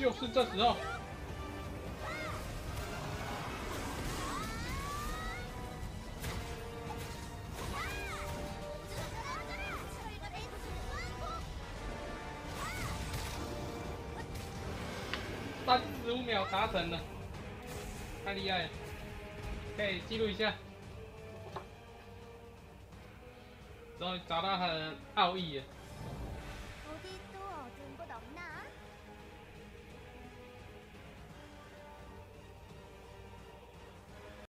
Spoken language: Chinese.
就是这时候。五秒达成了，太厉害了！可以记录一下，终于找到他的奥义了。